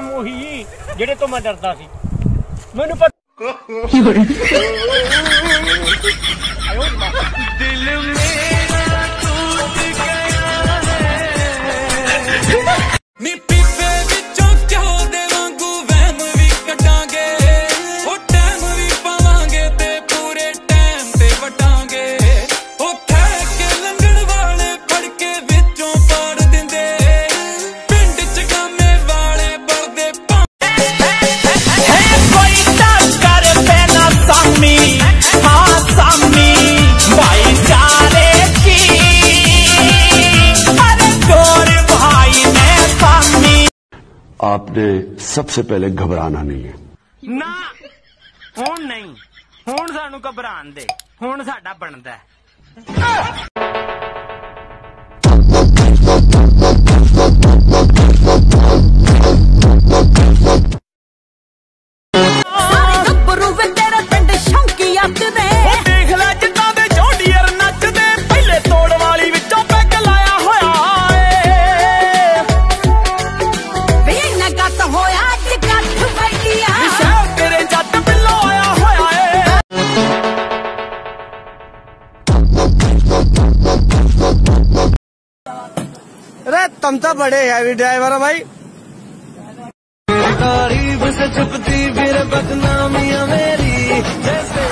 ਕੰਮ ਉਹੀ ਜਿਹੜੇ ਤੋਂ ਮੈਂ ਡਰਦਾ ਸੀ। ਮੈਨੂੰ ਪਤਾ आपने सबसे पहले घबराना नहीं है। ਨਾ ਹੁਣ ਨਹੀਂ ਹੁਣ ਸਾਨੂੰ ਘਬਰਾਣ ਦੇ ਹੁਣ ਸਾਡਾ ਬਣਦਾ ਹੈ बड़े हैं अभी ड्राइवर भाई। तारीफ़ से छुपती फिर बदनामिया मेरी जैसे